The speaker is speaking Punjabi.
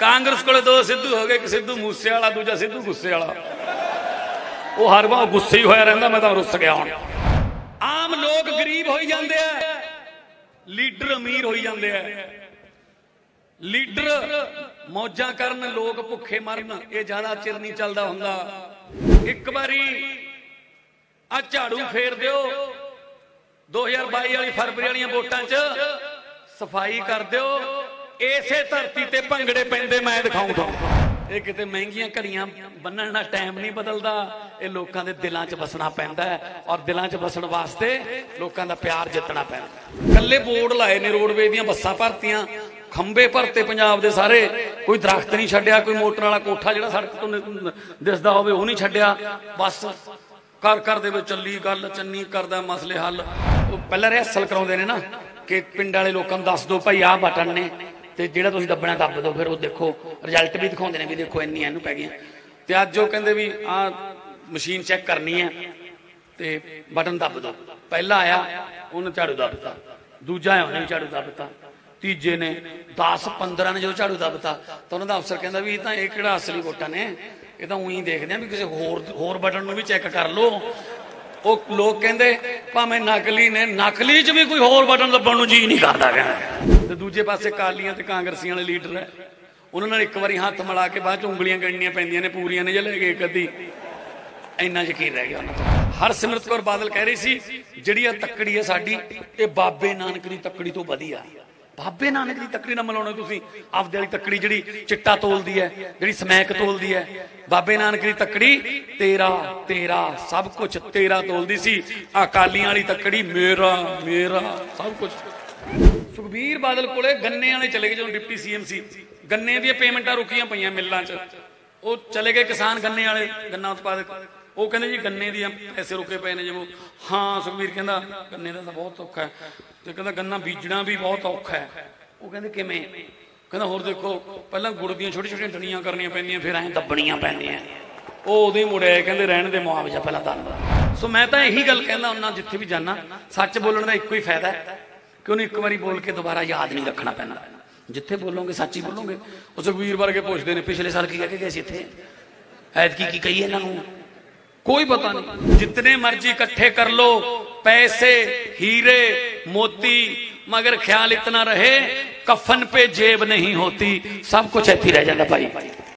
ਕਾਂਗਰਸ ਕੋਲੇ ਦੋ ਸਿੱਧੂ ਹੋ ਗਏ, ਇੱਕ ਸਿੱਧੂ ਮੂਸੇ ਵਾਲਾ ਦੂਜਾ ਸਿੱਧੂ ਗੁੱਸੇ ਵਾਲਾ ਉਹ ਹਰ ਵਾਰ ਗੁੱਸੇ ਹੀ ਹੋਇਆ ਰਹਿੰਦਾ, ਮੈਂ ਤਾਂ ਰੁੱਸ ਗਿਆ ਹੁਣ। ਆਮ ਲੋਕ ਗਰੀਬ ਹੋਈ ਜਾਂਦੇ ਆ, ਲੀਡਰ ਅਮੀਰ ਹੋਈ ਜਾਂਦੇ ਆ। ਲੀਡਰ ਮੌਜਾਂ ਕਰਨ, ਲੋਕ ਭੁੱਖੇ ਮਰਨ, ਇਹ ਜ਼ਿਆਦਾ ਚਿਰ ਨਹੀਂ ਚੱਲਦਾ ਹੁੰਦਾ। ਇੱਕ ਵਾਰੀ ਆ ਝਾੜੂ ਫੇਰ ਦਿਓ। 2022 ਵਾਲੀ ਫਰਵਰੀ ਵਾਲੀਆਂ ਵੋਟਾਂ 'ਚ ਸਫ਼ਾਈ ਕਰ ਦਿਓ। ਇਸੇ ਧਰਤੀ ਤੇ ਭੰਗੜੇ ਪੈਂਦੇ ਮੈਂ ਦਿਖਾਉਂਦਾ। ਇਹ ਕਿਤੇ ਮਹਿੰਗੀਆਂ ਘੜੀਆਂ ਬੰਨਣ ਦਾ ਟਾਈਮ ਨਹੀਂ ਬਦਲਦਾ। ਇਹ ਲੋਕਾਂ ਦੇ ਦਿਲਾਂ 'ਚ ਵਸਣਾ ਪੈਂਦਾ ਔਰ ਦਿਲਾਂ 'ਚ ਵਸਣ ਵਾਸਤੇ ਲੋਕਾਂ ਦਾ ਪਿਆਰ ਜਿੱਤਣਾ ਪੈਂਦਾ ਕੱਲੇ ਬੋਰਡ ਲਾਏ ਨੇ ਰੋਡਵੇ ਦੀਆਂ ਬੱਸਾਂ ਭਰਤੀਆਂ। ਖੰਬੇ ਭਰਤੇ ਪੰਜਾਬ ਦੇ ਸਾਰੇ। ਕੋਈ ਦਰਖਤ ਨਹੀਂ ਛੱਡਿਆ, ਕੋਈ ਮੋਟਰ ਵਾਲਾ ਕੋਠਾ ਜਿਹੜਾ ਸੜਕ ਤੋਂ ਦਿਸਦਾ ਹੋਵੇ ਉਹ ਨਹੀਂ ਛੱਡਿਆ। ਬਸ ਕਰ ਕਰ ਦੇ ਵਿੱਚ ਚੱਲੀ ਗੱਲ, ਚੰਨੀ ਕਰਦਾ ਮਸਲੇ ਹੱਲ। ਉਹ ਪਹਿਲਾਂ ਰਿਹਸਲ ਕਰਾਉਂਦੇ ਨੇ ਨਾ ਕਿ ਪਿੰਡ ਵਾਲੇ ਲੋਕਾਂ ਨੂੰ ਦੱਸ ਦਿਓ, ਭਾਈ ਆਹ ਬਟਨ ਨੇ। ਤੇ ਜਿਹੜਾ ਤੁਸੀਂ ਦੱਬਣਾ ਦੱਬ ਦਿਓ, ਫਿਰ ਉਹ ਦੇਖੋ। ਰਿਜ਼ਲਟ ਵੀ ਦਿਖਾਉਂਦੇ ਨੇ ਵੀ ਦੇਖੋ ਇੰਨੀਆਂ ਇਹਨੂੰ ਪੈ ਗਈਆਂ। ਤੇ ਅੱਜ ਉਹ ਕਹਿੰਦੇ ਵੀ ਆਹ ਮਸ਼ੀਨ ਚੈੱਕ ਕਰਨੀ ਹੈ ਤੇ ਬਟਨ ਦੱਬ ਦਿਓ। ਪਹਿਲਾ ਆਇਆ, ਉਹਨੇ ਝਾੜੂ ਦੱਬਤਾ ਦੂਜਾ ਆਇਆ, ਉਹਨੇ ਵੀ ਝਾੜੂ ਦੱਬਤਾ ਤੀਜੇ ਨੇ 10 15 ਨੇ ਜਦੋਂ ਝਾੜੂ ਦੱਬਤਾ ਤਾਂ ਉਹਨਾਂ ਦਾ ਅਫਸਰ ਕਹਿੰਦਾ ਵੀ ਇਹ ਤਾਂ ਇਹ ਕਿਹੜਾ ਅਸਲੀ ਵੋਟਾਂ ਨੇ? ਇਹ ਤਾਂ ਉਹੀ ਦੇਖਦੇ ਆ ਵੀ ਕਿਸੇ ਹੋਰ ਹੋਰ ਬਟਨ ਨੂੰ ਵੀ ਚੈੱਕ ਕਰ ਲਓ। ਉਹ ਲੋਕ ਕਹਿੰਦੇ, ਭਾਵੇਂ ਨਕਲੀ ਨੇ, ਨਕਲੀ 'ਚ ਵੀ ਕੋਈ ਹੋਰ ਬਟਨ ਦੱਬਣ ਨੂੰ ਜੀ ਨਹੀਂ ਕਰਦਾ ਕਹਿੰਦਾ ਤੇ ਦੂਜੇ ਪਾਸੇ ਕਾਲੀਆਂ ਤੇ ਕਾਂਗਰਸੀਆਂ ਵਾਲੇ ਲੀਡਰ ਹੈ ਉਹਨਾਂ ਨਾਲ ਇੱਕ ਵਾਰੀ ਹੱਥ ਮਿਲਾ ਕੇ ਬਾਅਦ ਚ ਉਂਗਲੀਆਂ ਗਣਨੀਆਂ ਪੈਂਦੀਆਂ ਨੇ, ਪੂਰੀਆਂ ਨੇ ਜੇ ਲੈ ਗਏ ਕਦੀ ਇੰਨਾ ਯਕੀਨ ਰਹਿ ਗਿਆ ਉਹਨਾਂ ਤੋਂ। ਹਰਸਿਮਰਤ ਕੌਰ ਬਾਦਲ ਕਹਿ ਰਹੀ ਸੀ, ਜਿਹੜੀ ਆ ਤੱਕੜੀ ਹੈ ਸਾਡੀ, ਇਹ ਬਾਬੇ ਨਾਨਕ ਦੀ ਤੱਕੜੀ ਤੋਂ ਵਧੀਆ। ਬਾਬੇ ਨਾਨਕ ਦੀ ਤੱਕੜੀ ਨਾਲ ਮਿਲਾਉਣਾ ਤੁਸੀਂ। ਆਪਦੇ ਵਾਲੀ ਤੱਕੜੀ ਜਿਹੜੀ ਚਿੱਟਾ ਤੋਲਦੀ ਹੈ, ਜਿਹੜੀ ਸਮੈਕ ਤੋਲਦੀ ਹੈ। ਬਾਬੇ ਨਾਨਕ ਦੀ ਤੱਕੜੀ, ਤੇਰਾ ਤੇਰਾ, ਸਭ ਕੁਝ ਤੇਰਾ ਤੋਲਦੀ ਸੀ। ਅਕਾਲੀਆਂ ਵਾਲੀ ਤੱਕੜੀ, ਮੇਰਾ ਮੇਰਾ, ਸਭ ਕੁਝ ਸੁਖਬੀਰ ਬਾਦਲ ਕੋਲੇ ਗੰਨੇ ਵਾਲੇ ਚਲੇ ਗਏ ਜਦੋਂ ਡਿਪਟੀ ਸੀਐਮ ਸੀ। ਗੰਨੇ ਦੀਆਂ ਪੇਮੈਂਟਾਂ ਰੁਕੀਆਂ ਪਈਆਂ ਮਿੱਲਾਂ 'ਚ। ਉਹ ਚਲੇ ਗਏ ਕਿਸਾਨ ਗੰਨੇ ਵਾਲੇ, ਗੰਨਾ ਉਤਪਾਦਕ। ਉਹ ਕਹਿੰਦੇ ਜੀ ਗੰਨੇ ਦੀਆਂ ਪੈਸੇ ਰੁਕੇ ਪਏ ਨੇ ਜਿਵੇਂ ਹਾਂ, ਸੁਖਬੀਰ ਕਹਿੰਦਾ, ਗੰਨੇ ਦਾ ਤਾਂ ਬਹੁਤ ਔਖਾ ਹੈ। ਤੇ ਕਹਿੰਦਾ ਗੰਨਾ ਬੀਜਣਾ ਵੀ ਬਹੁਤ ਔਖਾ ਹੈ। ਉਹ ਕਹਿੰਦੇ ਕਿਵੇਂ? ਕਹਿੰਦਾ ਹੋਰ ਦੇਖੋ, ਪਹਿਲਾਂ ਗੁੜ ਦੀਆਂ ਛੋਟੀ ਛੋਟੀਆਂ ਡਣੀਆਂ ਕਰਨੀਆਂ ਪੈਂਦੀਆਂ, ਫਿਰ ਐਂ ਦੱਬਣੀਆਂ ਪੈਂਦੀਆਂ। ਉਹ ਉਦੋਂ ਹੀ ਮੁੜਿਆ ਕਹਿੰਦੇ ਰਹਿਣ ਦੇ ਮੁਆਵਜ਼ਾ ਪਹਿਲਾਂ ਦੰਦ ਸੋ ਮੈਂ ਤਾਂ ਇਹੀ ਗੱਲ ਕਹਿੰਦਾ ਉਹਨਾਂ ਜਿੱਥੇ ਵੀ ਜਾਣਾ ਸੱਚ ਬੋਲਣ ਦਾ ਇੱਕੋ ਹੀ ਫਾਇਦਾ ਹੈ ਕਿ ਉਹਨੂੰ ਇੱਕ ਵਾਰੀ ਬੋਲ ਕੇ ਦੁਬਾਰਾ ਯਾਦ ਨਹੀਂ ਰੱਖਣਾ ਪੈਂਦਾ ਜਿੱਥੇ ਬੋਲੋਗੇ, ਸੱਚ ਹੀ ਬੋਲੋਗੇ। ਉਹ ਸੁਖਵੀਰ ਵਰਗੇ ਪੁੱਛਦੇ ਨੇ, ਪਿਛਲੇ ਸਾਲ ਕੀ ਕਹਿ ਕੇ ਗਏ ਸੀ ਇੱਥੇ? ਐਤਕੀ ਕੀ ਕਹੀ ਇਹਨਾਂ ਨੂੰ? ਕੋਈ ਪਤਾ ਨਹੀਂ। ਜਿਤਨੇ ਮਰਜ਼ੀ ਇਕੱਠੇ ਕਰ ਲੋ ਪੈਸੇ, ਹੀਰੇ मोती मगर ख्याल इतना रहे कफन पे जेब नहीं होती सब कुछ ऐसी रह जाता भाई